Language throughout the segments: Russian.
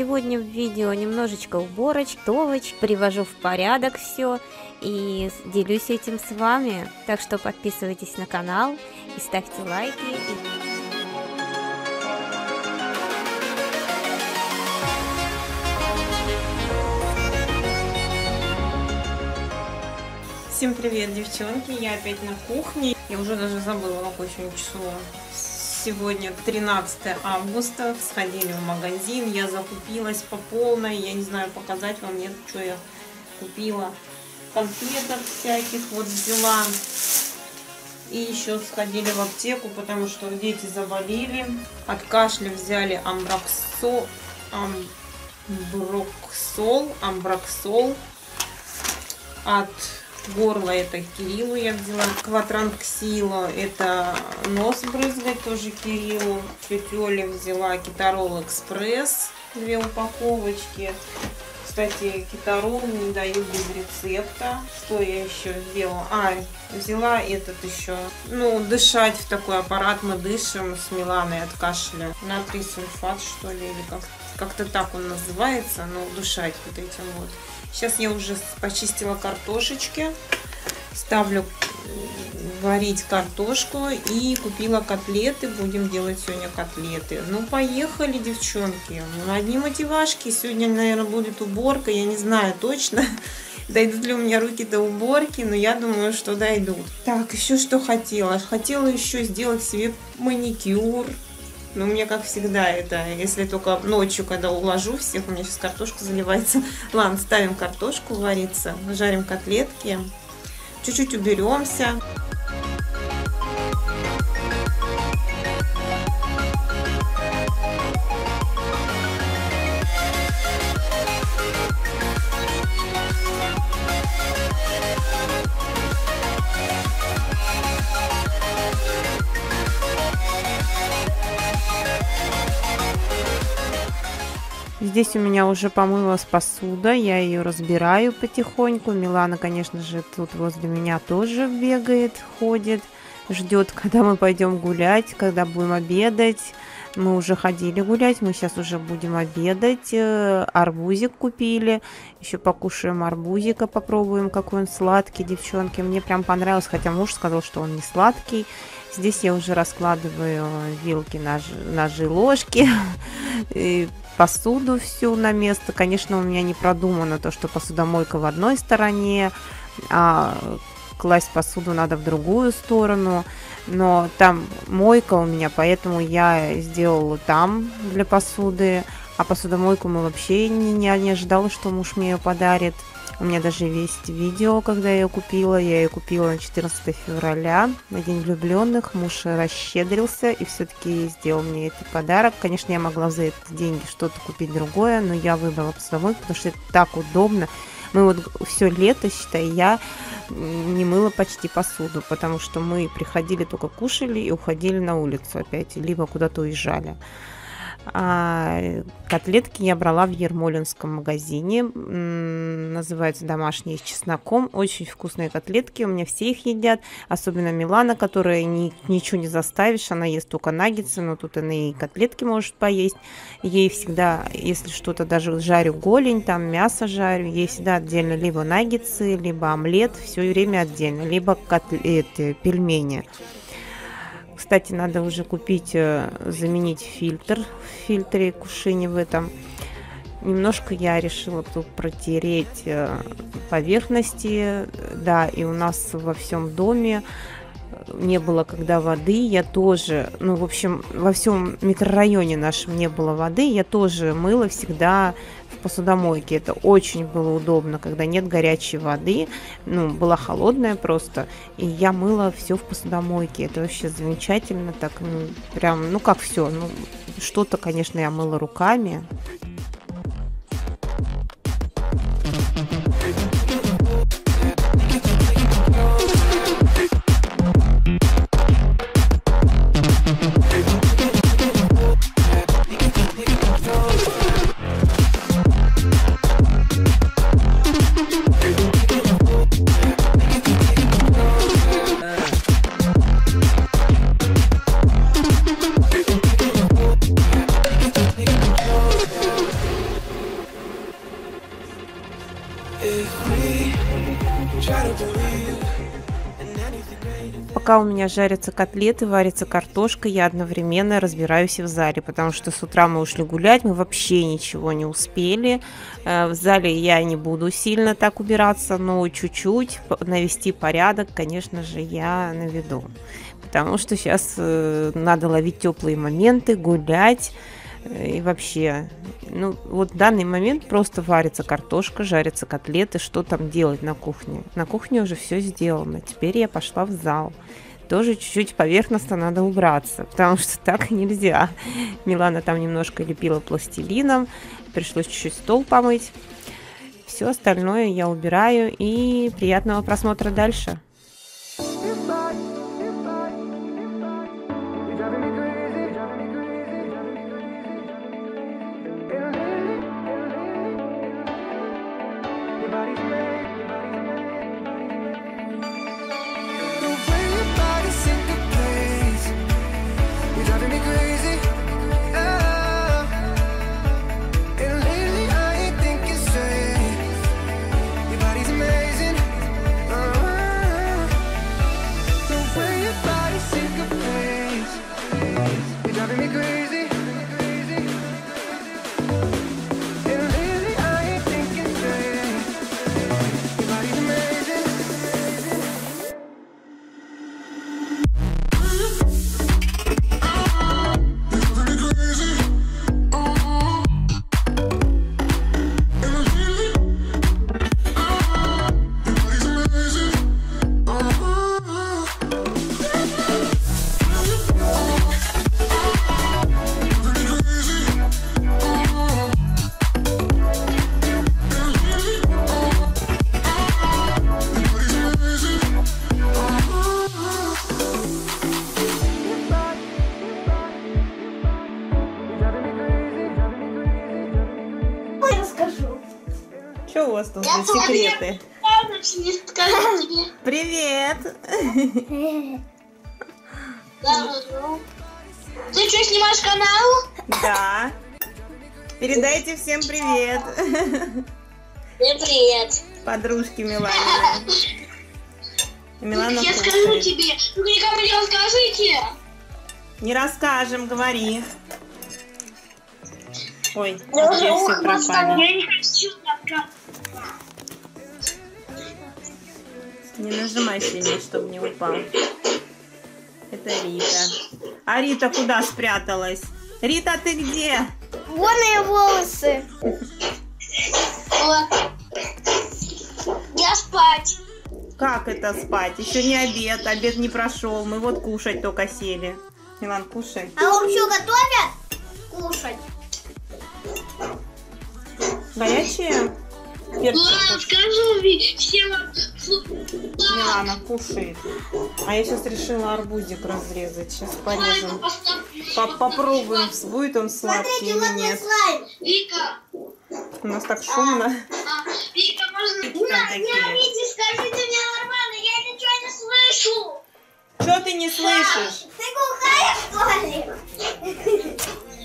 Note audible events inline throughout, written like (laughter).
сегодня в видео немножечко уборочек, товоч, привожу в порядок все и делюсь этим с вами. Так что подписывайтесь на канал и ставьте лайки. Всем привет, девчонки! Я опять на кухне. Я уже даже забыла, какое сегодня число. Сегодня 13 августа. Сходили в магазин. Я закупилась по полной. Я не знаю, показать вам нет, что я купила. Конфеток всяких вот взяла. И еще сходили в аптеку, потому что дети заболели. От кашля взяли амброксол, амброксол, амброксол. От горло это Кириллу я взяла. Кватранксило это нос брызгать тоже Кириллу. Тетеле взяла Китарол Экспресс. Две упаковочки. Кстати, китарол не дают без рецепта. Что я еще сделала? А, взяла этот еще. Ну, дышать в такой аппарат мы дышим с Миланой от кашля. Натрий сульфат, что ли, или как как-то так он называется, но дышать вот этим вот. Сейчас я уже почистила картошечки. Ставлю варить картошку и купила котлеты. Будем делать сегодня котлеты. Ну, поехали, девчонки. Ну, одни мотивашки. Сегодня, наверное, будет уборка. Я не знаю точно, (laughs) дойдут ли у меня руки до уборки, но я думаю, что дойдут. Так, еще что хотела. Хотела еще сделать себе маникюр. Ну, мне, как всегда, это, если только ночью, когда уложу всех, у меня сейчас картошка заливается. (laughs) Ладно, ставим картошку вариться, жарим котлетки, чуть-чуть уберемся. Здесь у меня уже помылась посуда, я ее разбираю потихоньку. Милана, конечно же, тут возле меня тоже бегает, ходит, ждет, (laughs) когда мы пойдем гулять, когда будем обедать. Мы уже ходили гулять, мы сейчас уже будем обедать. Э, арбузик купили, еще покушаем арбузика, попробуем, какой он сладкий, девчонки. Мне прям понравилось, хотя муж сказал, что он не сладкий. Здесь я уже раскладываю вилки, ножи, ножи ложки, (laughs) и посуду всю на место. Конечно, у меня не продумано то, что посудомойка в одной стороне, а класть посуду надо в другую сторону. Но там мойка у меня, поэтому я сделала там для посуды. А посудомойку мы вообще не, не, ожидала, что муж мне ее подарит. У меня даже есть видео, когда я ее купила. Я ее купила на 14 февраля, на День влюбленных. Муж расщедрился и все-таки сделал мне этот подарок. Конечно, я могла за эти деньги что-то купить другое, но я выбрала посудомойку, потому что это так удобно. Мы вот все лето, считай, я не мыла почти посуду, потому что мы приходили только кушали и уходили на улицу опять, либо куда-то уезжали. А, котлетки я брала в Ермолинском магазине. Называются домашние с чесноком. Очень вкусные котлетки. У меня все их едят. Особенно Милана, которая ни, ничего не заставишь. Она ест только наггетсы, но тут она и котлетки может поесть. Ей всегда, если что-то даже жарю голень, там мясо жарю, ей всегда отдельно либо наггетсы, либо омлет. Все время отдельно. Либо котлеты, пельмени. Кстати, надо уже купить, э, заменить фильтр в фильтре Кушини в этом. Немножко я решила тут протереть э, поверхности. Да, и у нас во всем доме не было когда воды, я тоже, ну, в общем, во всем микрорайоне нашем не было воды, я тоже мыла всегда посудомойке. Это очень было удобно, когда нет горячей воды. Ну, была холодная просто. И я мыла все в посудомойке. Это вообще замечательно. Так, ну, прям, ну как все. Ну, что-то, конечно, я мыла руками. Пока у меня жарятся котлеты, варится картошка, я одновременно разбираюсь в зале, потому что с утра мы ушли гулять, мы вообще ничего не успели. Э, в зале я не буду сильно так убираться, но чуть-чуть навести порядок, конечно же, я наведу. Потому что сейчас э, надо ловить теплые моменты, гулять и вообще ну, вот в данный момент просто варится картошка, жарятся котлеты, что там делать на кухне? На кухне уже все сделано. Теперь я пошла в зал. Тоже чуть-чуть поверхностно надо убраться, потому что так нельзя. Милана там немножко лепила пластилином, пришлось чуть-чуть стол помыть. Все остальное я убираю и приятного просмотра дальше. Что у вас тут за секреты? Привет! (laughs) Ты что, снимаешь канал? Да. Передайте всем привет. Всем привет. Подружки Миланы. (laughs) Милана Я скажу тебе, вы никому не расскажите. Не расскажем, говори. Ой, где все пропали? Я не хочу Не нажимай сильнее, чтобы не упал. Это Рита. А Рита куда спряталась? Рита, ты где? Вон мои волосы. Я спать. Как это спать? Еще не обед, обед не прошел. Мы вот кушать только сели. Милан, кушай. А вам что готовят? Кушать. Горячие? Перчик. скажу всем Милана кушает. А я сейчас решила арбузик разрезать. Сейчас порежем. По Попробуем, будет он сладкий или нет. Вика. У нас так шумно. А, Вика, можно... Не скажите мне нормально, я ничего не слышу. Что ты не слышишь? Ты глухая, что ли?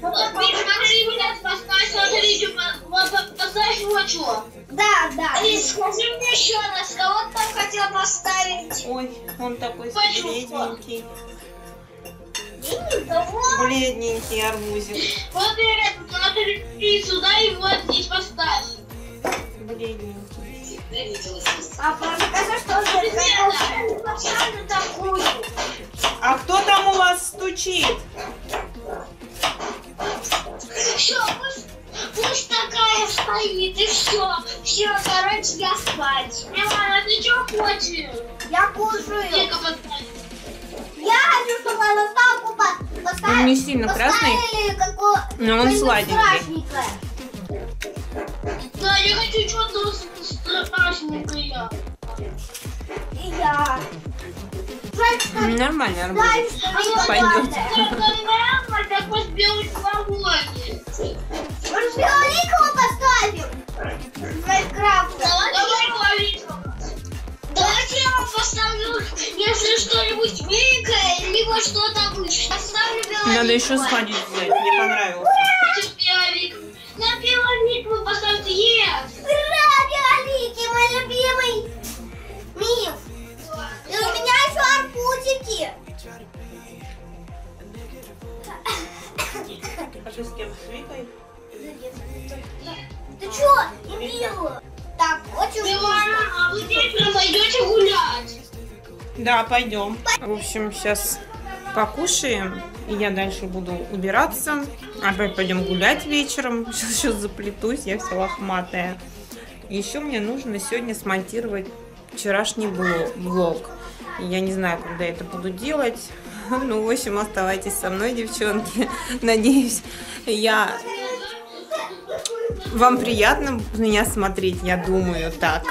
Вика, смотри, меня поставь, смотри, поставь вот что. Да, да. Алис, скажи мне еще раз, кого ты там хотел поставить? Ой, он такой бледненький. Бледненький арбузик. Вот этот, надо и сюда и вот здесь поставь. Бледненький. Папа, расскажи, что за поставлю такую. А кто там у вас стучит? Все, пусть, пусть такая стоит, и все. Все, короче, я спать. Милана, ты что хочешь? Я кушаю. Я хочу, чтобы она ставку поставила. Он не сильно красный, но он сладенький. Да, я хочу что-то страшненькое. И я. Нормально, арбузик. Пойдет. (laughs) белоликого поставим? Майнкрафт. Давай белоликого. Давайте я вам поставлю, если что-нибудь миленькое, либо что-то обычное. Поставлю белоликого. Надо еще сходить взять, мне понравился. Да, пойдем. В общем, сейчас покушаем, и я дальше буду убираться. Опять пойдем гулять вечером. (laughs) Сейчас еще заплетусь, я вся лохматая. Еще мне нужно сегодня смонтировать вчерашний вло- влог. Я не знаю, когда это буду делать. (laughs) Ну, в общем, оставайтесь со мной, девчонки. (laughs) Надеюсь, я... Вам приятно меня смотреть, я думаю, так.